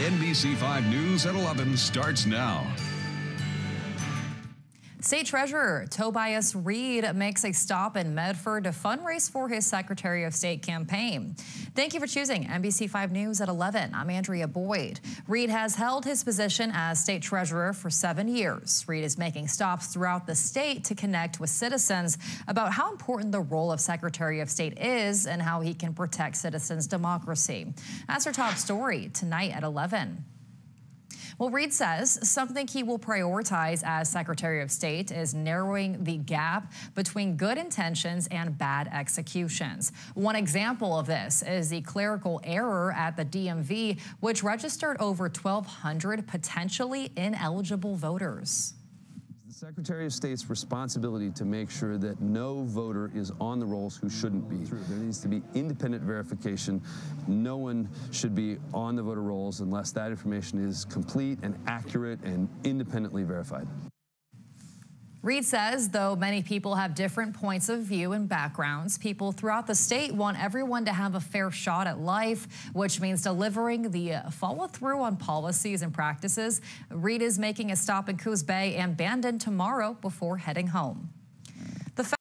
NBC5 News at 11 starts now. State Treasurer Tobias Read makes a stop in Medford to fundraise for his Secretary of State campaign. Thank you for choosing NBC5 News at 11. I'm Andrea Boyd. Read has held his position as State Treasurer for seven years. Read is making stops throughout the state to connect with citizens about how important the role of Secretary of State is and how he can protect citizens' democracy. That's our top story tonight at 11. Well, Read says something he will prioritize as Secretary of State is narrowing the gap between good intentions and bad executions. One example of this is the clerical error at the DMV, which registered over 1,200 potentially ineligible voters. Secretary of State's responsibility to make sure that no voter is on the rolls who shouldn't be. There needs to be independent verification. No one should be on the voter rolls unless that information is complete and accurate and independently verified. Read says, though many people have different points of view and backgrounds, people throughout the state want everyone to have a fair shot at life, which means delivering the uh, follow through on policies and practices. Read is making a stop in Coos Bay and Bandon tomorrow before heading home.